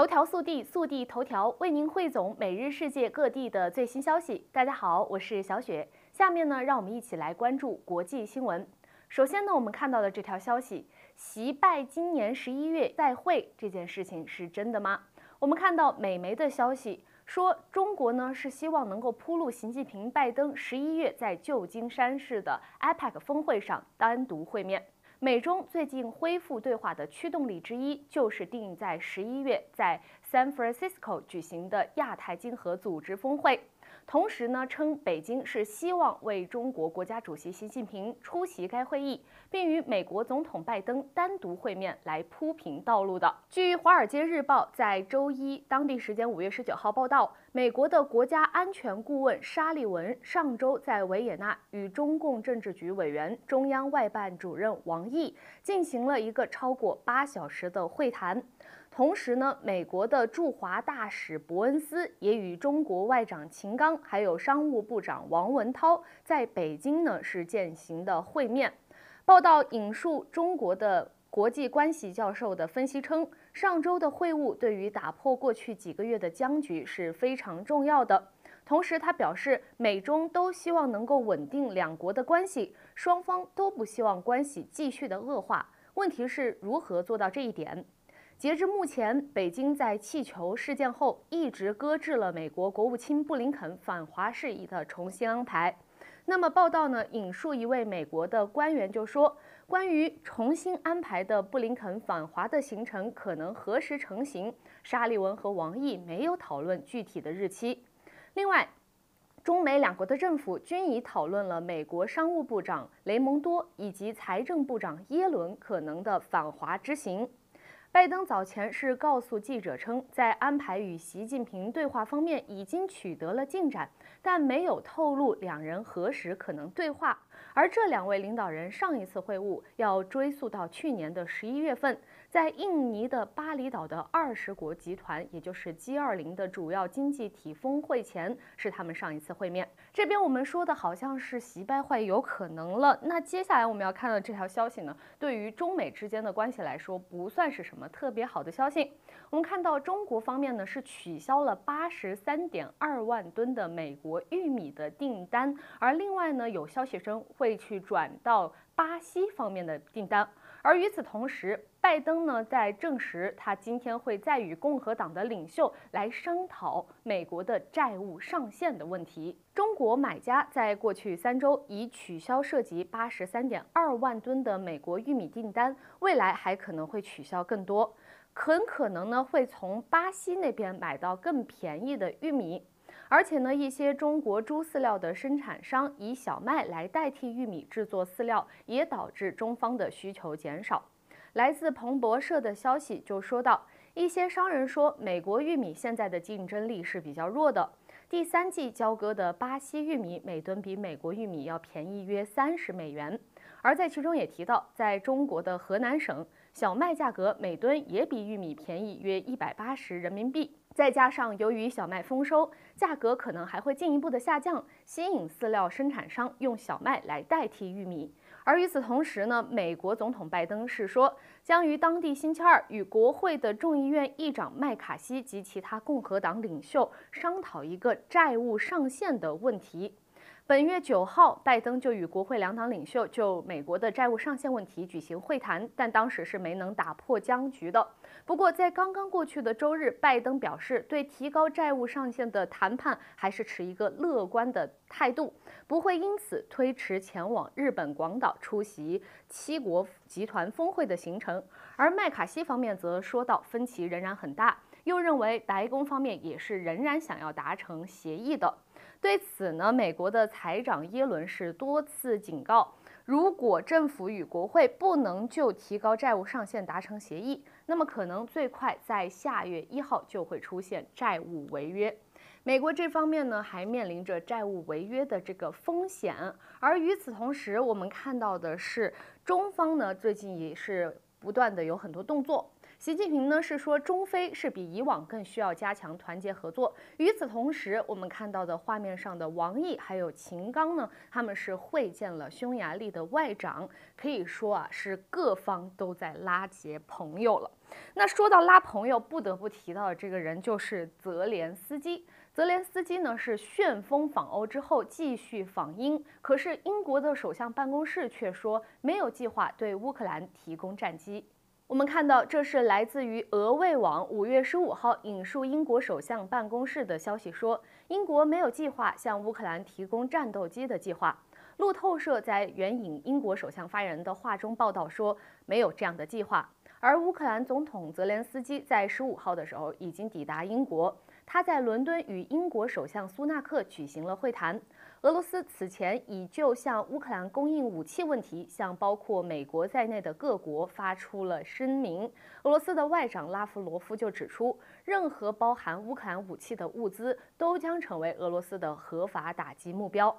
头条速递，速递头条为您汇总每日世界各地的最新消息。大家好，我是小雪。下面呢，让我们一起来关注国际新闻。首先呢，我们看到的这条消息：习拜今年十一月再会这件事情是真的吗？我们看到美媒的消息说，中国呢是希望能够铺路习近平、拜登十一月在旧金山市的 APEC 峰会上单独会面。美中最近恢复对话的驱动力之一，就是定在十一月在 San Francisco 举行的亚太经合组织峰会。同时呢，称北京是希望为中国国家主席习近平出席该会议，并与美国总统拜登单独会面来铺平道路的。据《华尔街日报》在周一当地时间五月十九号报道，美国的国家安全顾问沙利文上周在维也纳与中共政治局委员、中央外办主任王毅进行了一个超过八小时的会谈。同时呢，美国的驻华大使伯恩斯也与中国外长秦刚，还有商务部长王文涛在北京呢是践行的会面。报道引述中国的国际关系教授的分析称，上周的会晤对于打破过去几个月的僵局是非常重要的。同时，他表示，美中都希望能够稳定两国的关系，双方都不希望关系继续的恶化。问题是如何做到这一点？截至目前，北京在气球事件后一直搁置了美国国务卿布林肯访华事宜的重新安排。那么报道呢？引述一位美国的官员就说，关于重新安排的布林肯访华的行程可能何时成型，沙利文和王毅没有讨论具体的日期。另外，中美两国的政府均已讨论了美国商务部长雷蒙多以及财政部长耶伦可能的访华之行。拜登早前是告诉记者称，在安排与习近平对话方面已经取得了进展，但没有透露两人何时可能对话。而这两位领导人上一次会晤要追溯到去年的十一月份。在印尼的巴厘岛的二十国集团，也就是 G20 的主要经济体峰会前，是他们上一次会面。这边我们说的好像是习拜会有可能了。那接下来我们要看到这条消息呢，对于中美之间的关系来说，不算是什么特别好的消息。我们看到中国方面呢是取消了八十三点二万吨的美国玉米的订单，而另外呢有消息称会去转到巴西方面的订单。而与此同时，拜登呢在证实，他今天会再与共和党的领袖来商讨美国的债务上限的问题。中国买家在过去三周已取消涉及八十三点二万吨的美国玉米订单，未来还可能会取消更多，很可能呢会从巴西那边买到更便宜的玉米。而且呢，一些中国猪饲料的生产商以小麦来代替玉米制作饲料，也导致中方的需求减少。来自彭博社的消息就说到，一些商人说，美国玉米现在的竞争力是比较弱的。第三季交割的巴西玉米每吨比美国玉米要便宜约三十美元。而在其中也提到，在中国的河南省，小麦价格每吨也比玉米便宜约一百八十人民币。再加上由于小麦丰收，价格可能还会进一步的下降，吸引饲料生产商用小麦来代替玉米。而与此同时呢，美国总统拜登是说，将于当地星期二与国会的众议院议长麦卡锡及其他共和党领袖商讨一个债务上限的问题。本月九号，拜登就与国会两党领袖就美国的债务上限问题举行会谈，但当时是没能打破僵局的。不过，在刚刚过去的周日，拜登表示对提高债务上限的谈判还是持一个乐观的态度，不会因此推迟前往日本广岛出席七国集团峰会的行程。而麦卡锡方面则说到，分歧仍然很大，又认为白宫方面也是仍然想要达成协议的。对此呢，美国的财长耶伦是多次警告，如果政府与国会不能就提高债务上限达成协议，那么可能最快在下月一号就会出现债务违约。美国这方面呢，还面临着债务违约的这个风险。而与此同时，我们看到的是，中方呢最近也是不断的有很多动作。习近平呢是说中非是比以往更需要加强团结合作。与此同时，我们看到的画面上的王毅还有秦刚呢，他们是会见了匈牙利的外长，可以说啊是各方都在拉结朋友了。那说到拉朋友，不得不提到的这个人就是泽连斯基。泽连斯基呢是旋风访欧之后继续访英，可是英国的首相办公室却说没有计划对乌克兰提供战机。我们看到，这是来自于俄卫网五月十五号引述英国首相办公室的消息，说英国没有计划向乌克兰提供战斗机的计划。路透社在援引英国首相发言人的话中报道说，没有这样的计划。而乌克兰总统泽连斯基在十五号的时候已经抵达英国。他在伦敦与英国首相苏纳克举行了会谈。俄罗斯此前已就向乌克兰供应武器问题，向包括美国在内的各国发出了声明。俄罗斯的外长拉夫罗夫就指出，任何包含乌克兰武器的物资都将成为俄罗斯的合法打击目标。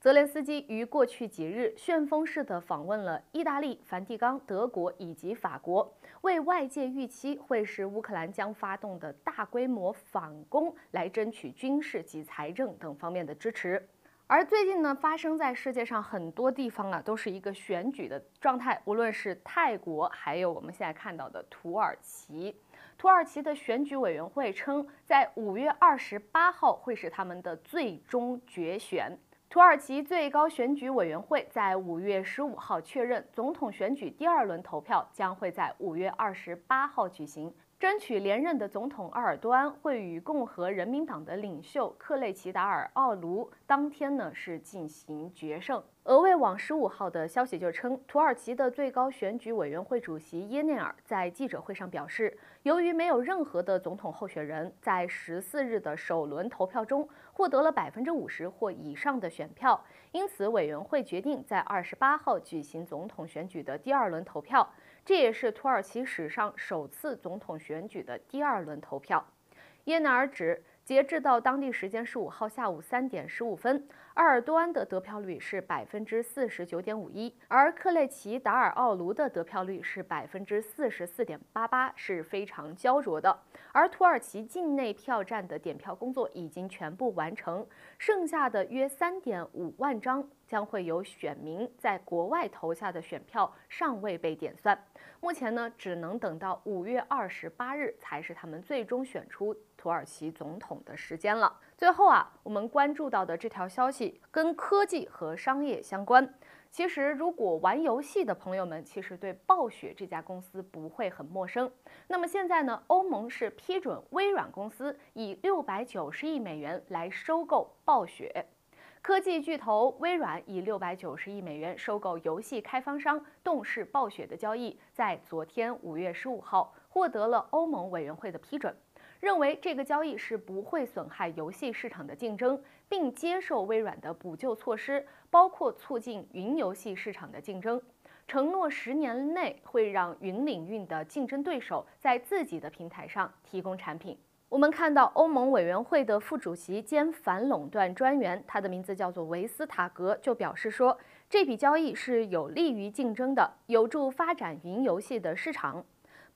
泽连斯基于过去几日旋风式地访问了意大利、梵蒂冈、德国以及法国，为外界预期会是乌克兰将发动的大规模反攻来争取军事及财政等方面的支持。而最近呢，发生在世界上很多地方啊，都是一个选举的状态，无论是泰国，还有我们现在看到的土耳其。土耳其的选举委员会称，在五月二十八号会是他们的最终决选。土耳其最高选举委员会在五月十五号确认，总统选举第二轮投票将会在五月二十八号举行。争取连任的总统鄂尔多安会与共和人民党的领袖克雷奇达尔奥卢当天呢是进行决胜。俄卫网十五号的消息就称，土耳其的最高选举委员会主席耶内尔在记者会上表示，由于没有任何的总统候选人在十四日的首轮投票中获得了百分之五十或以上的选票，因此委员会决定在二十八号举行总统选举的第二轮投票。这也是土耳其史上首次总统选举的第二轮投票。耶纳尔指，截至到当地时间十五号下午三点十五分。鄂尔多安的得票率是百分之四十九点五一，而克雷齐达尔奥卢的得票率是百分之四十四点八八，是非常焦灼的。而土耳其境内票站的点票工作已经全部完成，剩下的约三点五万张将会由选民在国外投下的选票尚未被点算。目前呢，只能等到五月二十八日才是他们最终选出土耳其总统的时间了。最后啊，我们关注到的这条消息跟科技和商业相关。其实，如果玩游戏的朋友们，其实对暴雪这家公司不会很陌生。那么现在呢，欧盟是批准微软公司以六百九十亿美元来收购暴雪。科技巨头微软以六百九十亿美元收购游戏开发商动视暴雪的交易，在昨天五月十五号获得了欧盟委员会的批准。认为这个交易是不会损害游戏市场的竞争，并接受微软的补救措施，包括促进云游戏市场的竞争，承诺十年内会让云领域的竞争对手在自己的平台上提供产品。我们看到欧盟委员会的副主席兼反垄断专员，他的名字叫做维斯塔格，就表示说，这笔交易是有利于竞争的，有助发展云游戏的市场。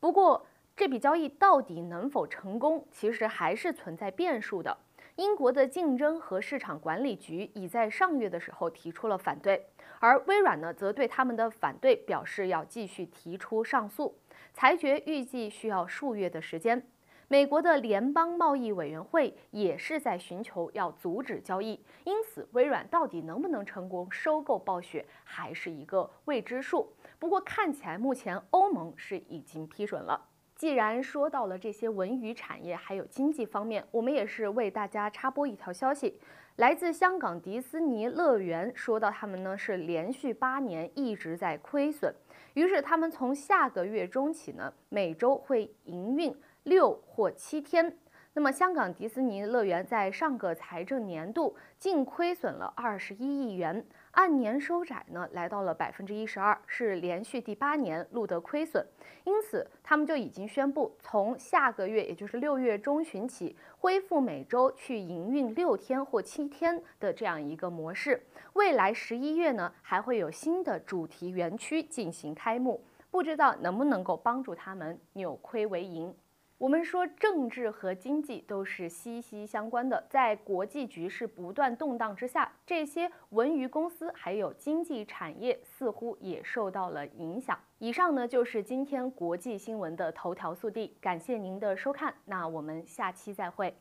不过，这笔交易到底能否成功，其实还是存在变数的。英国的竞争和市场管理局已在上月的时候提出了反对，而微软呢，则对他们的反对表示要继续提出上诉。裁决预计需要数月的时间。美国的联邦贸易委员会也是在寻求要阻止交易，因此微软到底能不能成功收购暴雪，还是一个未知数。不过看起来目前欧盟是已经批准了。既然说到了这些文娱产业还有经济方面，我们也是为大家插播一条消息，来自香港迪士尼乐园，说到他们呢是连续八年一直在亏损，于是他们从下个月中起呢，每周会营运六或七天。那么香港迪士尼乐园在上个财政年度净亏损了二十一亿元。按年收窄呢，来到了百分之一十二，是连续第八年录得亏损。因此，他们就已经宣布，从下个月，也就是六月中旬起，恢复每周去营运六天或七天的这样一个模式。未来十一月呢，还会有新的主题园区进行开幕。不知道能不能够帮助他们扭亏为盈。我们说政治和经济都是息息相关的，在国际局势不断动荡之下，这些文娱公司还有经济产业似乎也受到了影响。以上呢就是今天国际新闻的头条速递，感谢您的收看，那我们下期再会。